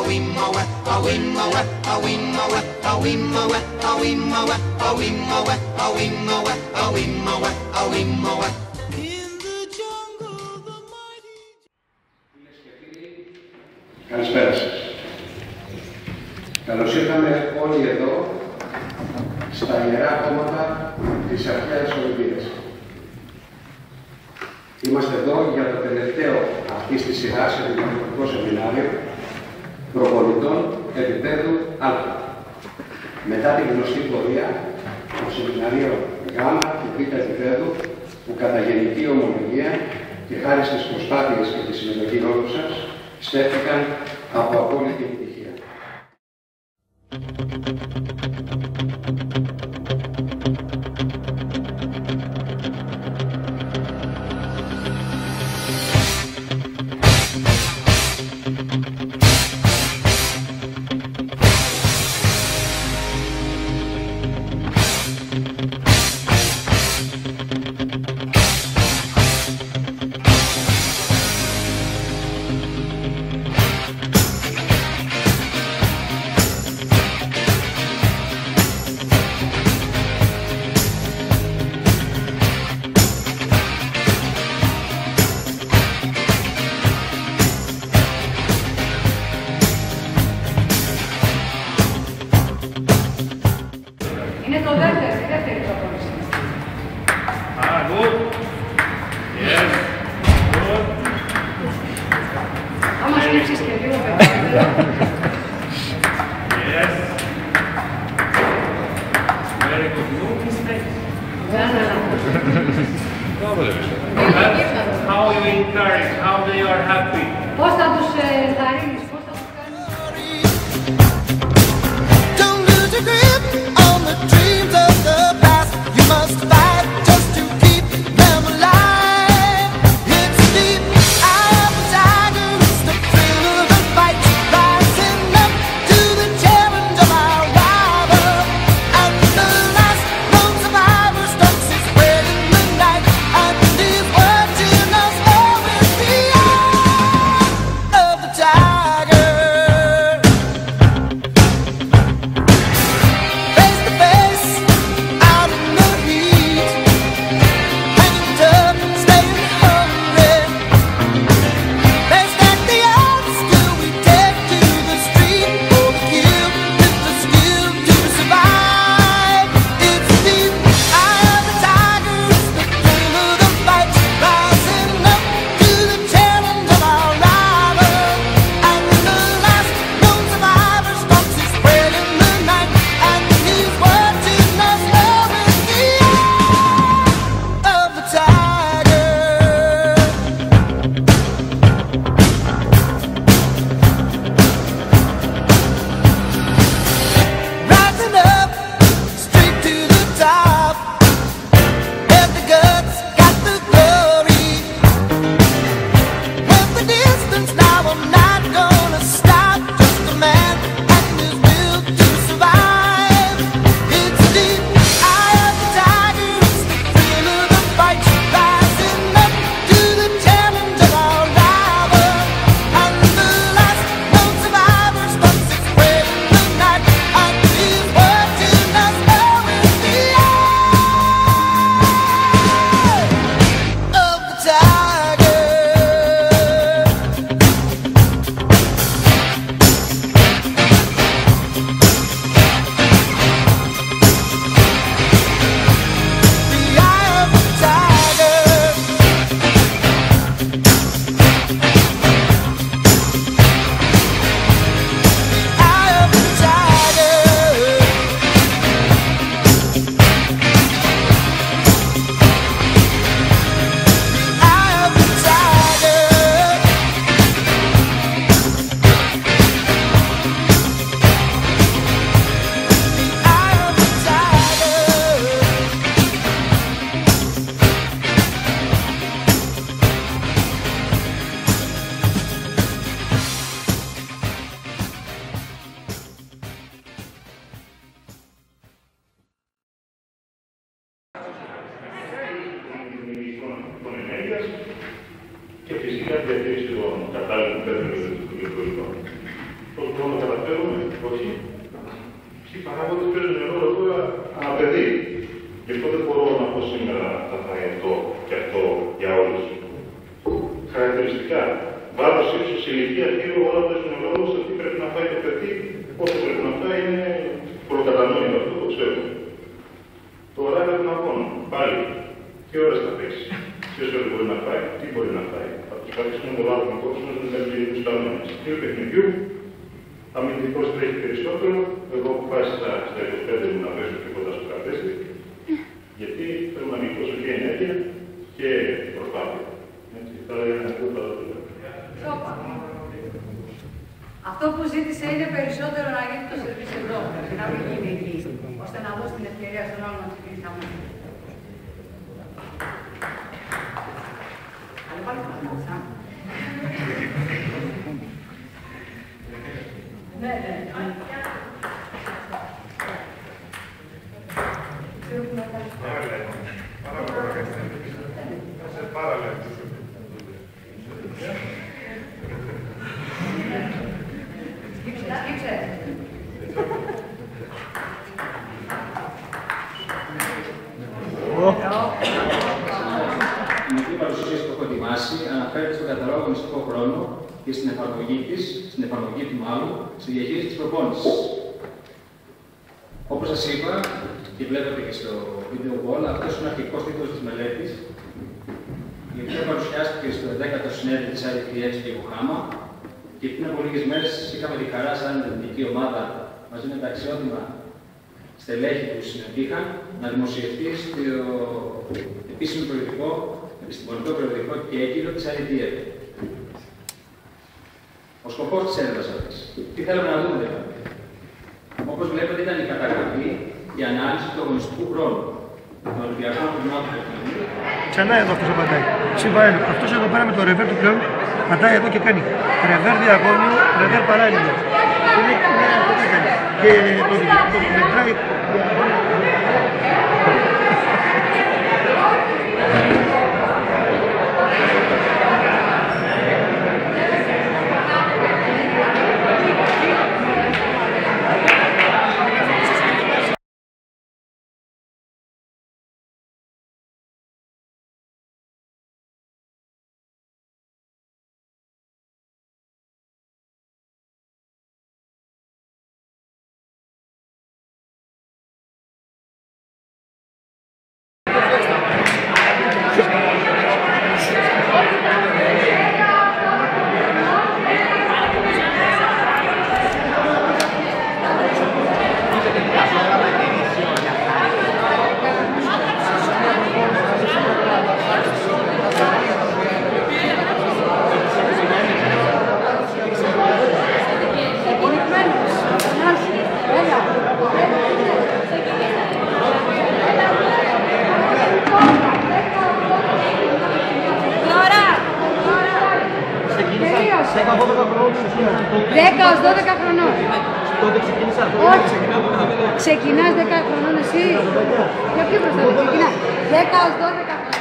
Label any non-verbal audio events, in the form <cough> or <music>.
a win wee way, a win wee way, a wee my. Καλησπέρα σας. Καλώς ήρθαμε όλοι εδώ στα Ιερά Κόμματα της Αρχαίας Ολυμπίας. Είμαστε εδώ για το τελευταίο αυτή της σειράς σε δημοτικό σεμινάριο προπονητών επίπεδου Α. Μετά την γνωστή πορεία, το σεμινάριο Γ και Β επίπεδου, που κατά γενική ομολογία και χάρη στις προσπάθειες και τη συμμετοχή όλων σας, στέφθηκαν από απόλυτη επιτυχία. how you encourage, how they are happy. Πώς θα τους ε, ενθαρρύνεις, και φυσικά διατήρηση των κατάλληλων πέτρων του λειτουργικών. Πώς μπορούμε να καταφέρουμε, όχι. Οι παράγοντες παίζουν ρόλο τώρα αναπαιδεί. Γι' αυτό δεν μπορώ να πω σήμερα θα φάει αυτό και αυτό για όλους. Χαρακτηριστικά. Βάρος ίσως ηλικίας δύο όλα παίζουν ρόλο στο τι πρέπει να φάει το παιδί, όσο πρέπει να φάει είναι προκατανόητο αυτό, το ξέρουμε. Το ωράριο των αγώνων, πάλι, τι ώρες θα παίξει, ποιες ώρες μπορεί να φάει, τι μπορεί να φάει. Θα τους καθίσουμε το λάθος να κόψουμε με τους κανόνες. Τι παιχνιδιού, αμυντικός τρέχει περισσότερο, εγώ αποφάσισα στα 25 μου να πέσω και κοντά στο τραπέζι, γιατί θέλω να μην δώσω και ενέργεια και προσπάθεια. Έτσι, θα έλεγα αυτό θα το Σόπα. Αυτό που ζήτησε είναι περισσότερο να γίνει το σερβίς εδώ, και να μην γίνει εκεί, ώστε να δώσει την ευκαιρία στον άλλο να ψηφίσει màu sắc. <laughs> Mẹ και στην εφαρμογή της, στην εφαρμογή του μάλλον, στη διαχείριση της προπόνησης. Όπως σας είπα και βλέπετε και στο βίντεο wall, αυτός είναι ο αρχικός τίτλος της μελέτης, η οποία παρουσιάστηκε στο 10ο συνέδριο της IDPX και Ιωχάμα και πριν από λίγες μέρες είχαμε τη χαρά, σαν ελληνική ομάδα, μαζί με τα αξιότιμα στελέχη που συμμετείχαν, να δημοσιευτεί στο επίσημο περιοδικό, επιστημονικό περιοδικό και έγκυρο της IDF. Ο σκοπός της έρευνας αυτής. Τι θέλουμε να δούμε δηλαδή. Όπως βλέπετε ήταν η καταγραφή, η ανάλυση του αγωνιστικού χρόνου των Ολυμπιακών Αγωνισμάτων του Παιχνιδιού Ξανά εδώ αυτό απαντάει. Συμβαίνει. Αυτό εδώ πέρα με το ρεβέρ του πλέον πατάει εδώ και κάνει ρεβέρ διαγώνιο, ρεβέρ παράλληλο. Είναι, είναι αυτό που έκανε. Και το, το, το μετράει Τελείωσε. 10 ως 12 χρονών. Τότε ξεκίνησα, Όχι. ξεκινάω το Ξεκινάς 10 χρονών εσύ. Για ποιο μπροστά δεν ξεκινάς. 10 ως 12 χρονών.